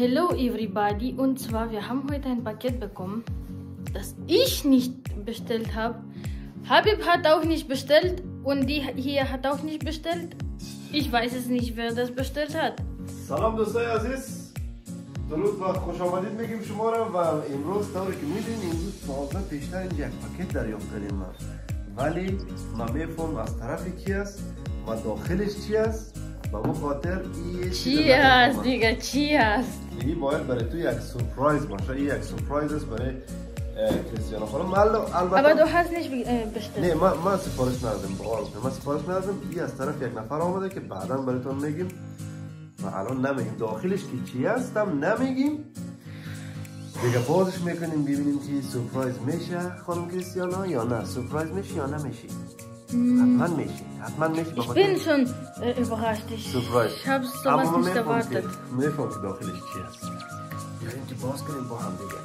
Hello everybody und zwar wir haben heute ein Paket bekommen, das ich nicht bestellt habe. Habib hat auch nicht bestellt und die hier hat auch nicht bestellt. Ich weiß es nicht, wer das bestellt hat. سلام دوستای عزیز درود و خوش آمدید میگیم شما را و امروز طوری که میدین امروز تازه پیشتر اینجا یک پاکت دریافت کردیم ما ولی من میفهم از طرف کی است و داخلش چی است به اون خاطر این چی است دیگه؟ چی است این باید برای تو یک سورپرایز باشه. این یک سورپرایز است برای کریستیانو. خانم البته hast nicht bestellt نه من من سفارش ندادم با من سفارش ندادم. این از طرف یک نفر آمده که بعدا براتون میگیم. و الان نمیگیم. داخلش که چی هستم نمیگیم. دیگه بازش می‌کنیم ببینیم که سورپرایز میشه خانم کریستیانا یا نه. سورپرایز میشه یا نمیشه حتما میشه حتما میشه Ich bin schon äh, überrascht. Ich, Surprise. ich habe sowas اما nicht میفهم erwartet. که میفهم که داخلش چی هست بیاییم که باز کنیم با هم دیگه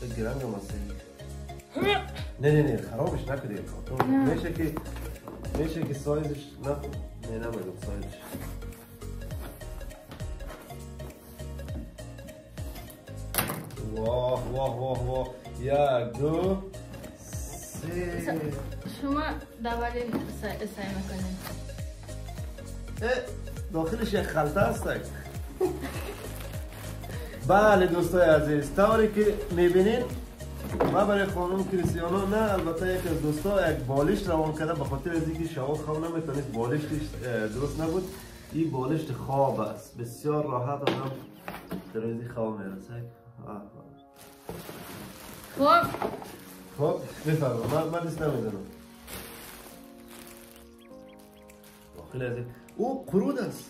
چقدر گرنگ هم هست این. نه نه نه خرابش نکنید کارتون میشه که میشه که سایزش نه نه نمی‌دونم سایزش واه واه واه واه یک دو سه. شما دوالین سعی می‌کنید داخلش یک خلطه هست بله دوستای عزیز طوری که می‌بینین ما برای خانم کریستیانو نه البته یک از دوستا یک بالشت روان کرده به خاطر از اینکه شما خواب نمی‌تونست بالشتش اه، درست نبود. این بالشت خواب است. بسیار راحت آدم در خواب می‌رسه. خب. خب بفرما. من من نیست نمی‌دونم. از این او قرود است.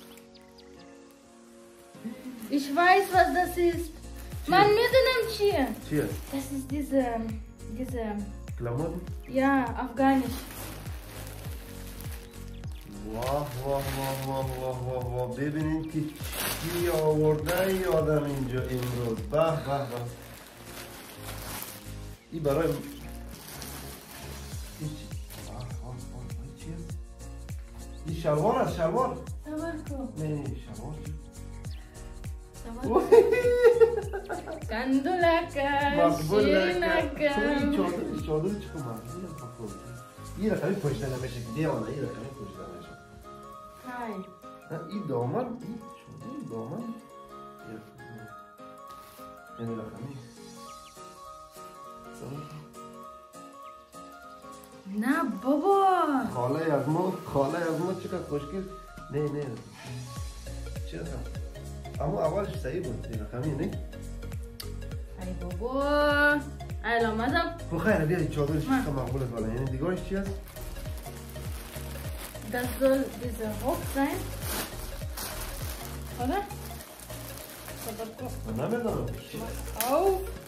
ich weiß was das ist man می‌دونم چیه. چیه؟ das ist diese diese کلامون؟ ja afghanisch واه واه واه واه واه واه واه. ببینید که چی آورده ای آدم اینجا امروز. به به به. این برای این چی؟ آه، آه، آه، این چیه؟ این شلوار است شلوار صبر کن نه نه شلوار چی؟ صبر کندولکا مقبول شینکا این چادر چادر چی کنم مقبول مقبول این رقمی پشته نمیشه که دیوانه این رقمی پشته نمیشه Nein. Ha, این دامن این چادر این دامن یعنی رقمی نه بابا خاله از ما خاله از ما چقدر خوشگل نه نه رقم اما اولش صحیح بود این رقمی نه ای بابا الان مازم خب خیلی بیا چادرش. چقدر مقبول والا یعنی دیگرش چی است Das soll dieser Rock sein. Oder? من نمی‌دونم چی Auf.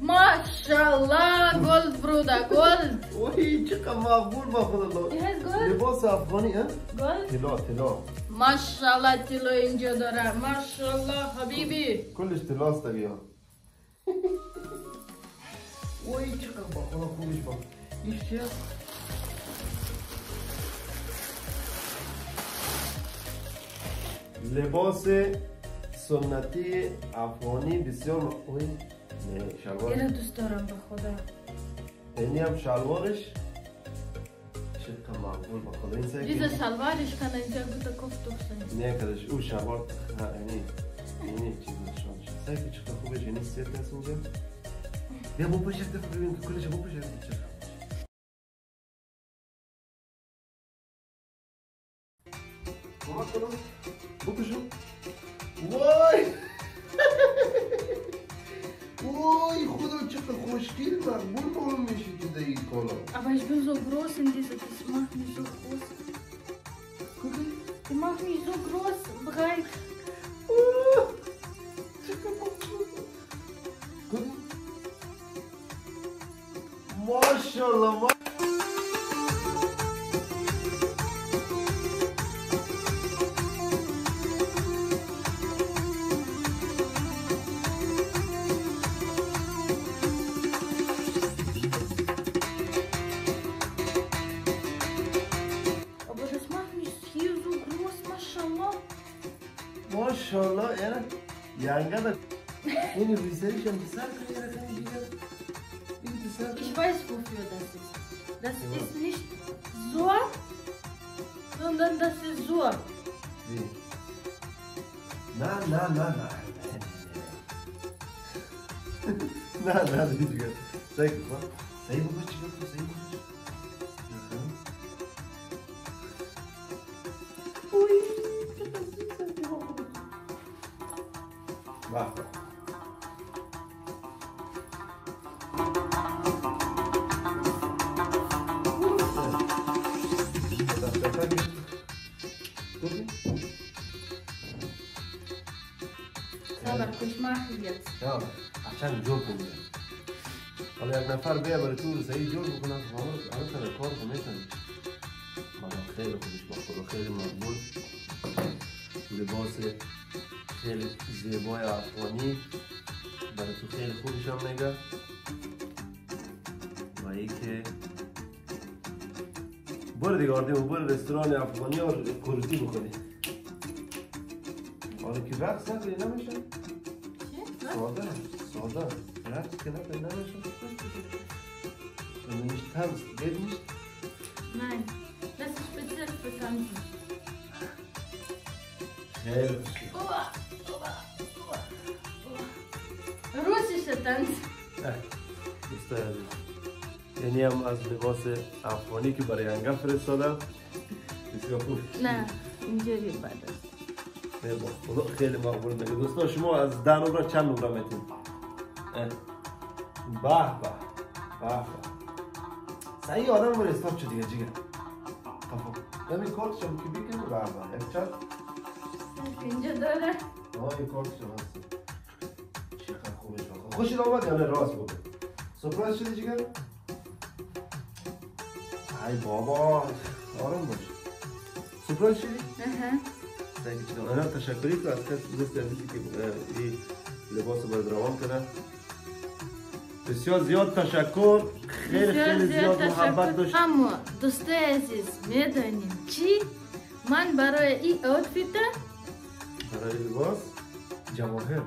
ما شاء الله جولد برودا جولد وهي شقة مقبول ما خذ الله جهاز جولد لباس أفغاني ها آه؟ جولد تلو تلو ما شاء الله تلو اینجا داره. ما شاء الله حبيبي كلش تلو دیگه. وای چقدر با خدا خوبش با. إيش لباس سنتي افغاني بسیار نه شلوار اینو دوست دارم به خدا. اینی هم شلوارش؟ چقدر مقبول با خدا. این Salvar, ich kann ein sehr guter Kopftuch sein. نه کدش او شلوار اینی اینی چیز نشان شد سعی که چقدر خوبش اینی سیت هست اینجا؟ بیا بو پشت دفعه ببین که کلش بو پشت. چقدر بکشم وای وای! چقدر خوشگل مقبول معلوم میشی تو در این کالا Aber ich bin so groß in dieser, das macht mich so groß. Die macht mich so groß, breit. ماشاءالله ما ماشاءالله اینا یانگه ده این ریسریش هم سر کنی اینا کنی دیگر این سر Ich weiß, wofür das ist. Das Ja. ist nicht so, sondern das ist so. دی نه نه نه نه نه نه نه دیگر سعی کن سعی بکن چی بکن سعی Jetzt. Ja, عشان کنیم حالا یک نفر بیا برای تو سعی جور بکنم حالا سر کار رو حالا خیلی خوبش با خدا خیلی مقبول. لباس خیلی زیبای افغانی برای تو خیلی خوبش هم میگه. و ای که برو دیگه آردیم و برو رستوران افغانی ها کورتی بکنی. حالا که رقص نمیشه؟ ساده ساده رقص که نکنی نمیشه Und nicht tanzt, geht nicht? Nein, das ist speziell für Tanzen. خیلی Uah, uah, uah, uah. Russischer Tanz. دوستای عزیز یعنی هم از لباس افغانی که برای انگل فرستادم بسیار خوب نه اینجوری بد است نه با خدا خیلی مقبول میگه دوستا شما از ده نمره چند نمره می‌تونید به به به به صحیح آدم رو استاپ شد دیگه جیگر خب همین کارت شما که بیکنی به به یک چند اینجا داره آه این کارت شما هست چقدر خوبش آقا خوشید آمد یا نه راست بگو سپرایز شدی جیگر ای بابا آرام باش سپرایز شدی چیکار انا تشکری که از کس دوست عزیزی که این لباس برات روان کرده بسیار زیاد تشکر. خیلی خیلی زیاد. محبت داشت. اما دوستای عزیز می‌دانیم چی؟ من برای این اوتفیت برای لباس؟ جواهر.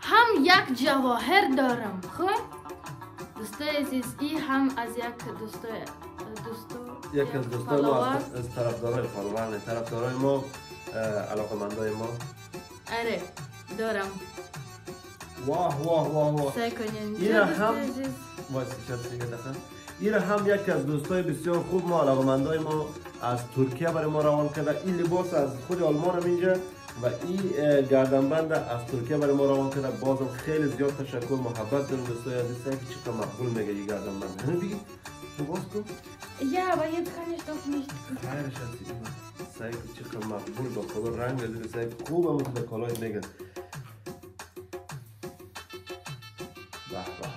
هم یک جواهر دارم خب؟ دوستای عزیز این هم از یک دوستای دوستو یک از دوستان ما. از, از طرفدارای فالوور نه طرفدارای ما علاقمندای ما آره دارم واه واه واه واه سعی کنین اینجا هم- دخل این هم یک از دوستای بسیار خوب ما علاقمندای ما از ترکیه برای ما روان کرده این لباس از خود آلمان هم اینجا و این گردنبند از ترکیه برای ما روان کرده بازم خیلی زیاد تشکر محبت دارم دوستای عزیز که چقدر مقبول میگه این گردنبند همین تو کن Ja, aber jetzt kann ich doch nicht. خیرش هستی ایمان سعی که چقدر مقبول با خدا رنگ داری سعی هم به کالای میگه به به به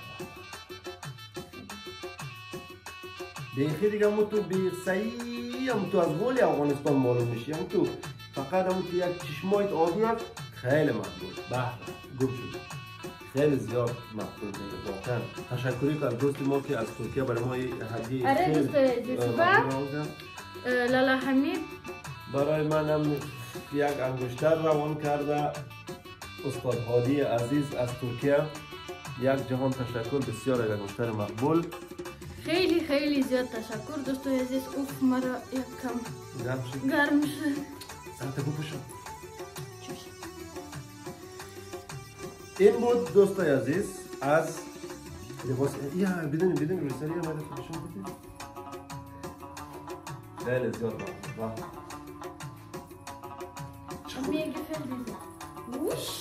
بیخی دیگه همون تو بی صحیح هم تو از گل افغانستان معلوم میشی هم تو فقط همون تو یک چشمایت آبی هست خیلی زیاد مقبول میگه واقعا. تشکری که دوست ما که از ترکیه برای ما یه هدیه آره، دوست Lala Hamid, برای من هم یک انگشتر روان کرده. استاد هادی عزیز از ترکیه. یک جهان تشکر بسیار یک انگشتر مقبول. خیلی خیلی زیاد تشکر. دوستای عزیز اوف مرا یکم گرم شد. گرم شد. این بود دوستای عزیز از لباس یا بدون بدون فروشون بدید خیلی زیاد مقبول واه. Mir gefällt diese. Wusch.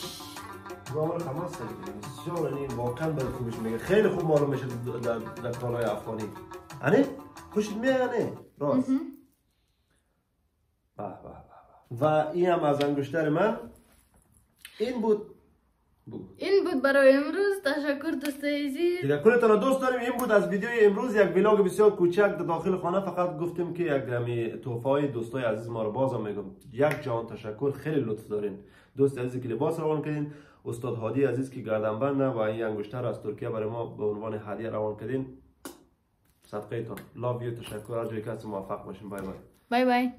عمر حماس داره بسیار یعنی واقعا به خوبش میگه. خیلی خوب معلوم میشه در در کالای افغانی. هنه خوشت میاد نه راست. به به به به. و این هم از انگشتر من. این بود این بود برای امروز تشکر دوستای عزیز دیگه کلتان دوست داریم این بود از ویدیوی امروز یک ویلاگ بسیار کوچک در داخل خانه فقط گفتیم که یک همی تحفه های دوستای عزیز ما رو بازم میگم یک جان تشکر خیلی لطف دارین دوست عزیزی که لباس روان کردین استاد هادی عزیز که گردنبنده و این انگشتر از ترکیه برای ما به عنوان هدیه روان کردین صدقه تان لاو یو تشکر جایی که هستین موفق باشین بای بای بای بای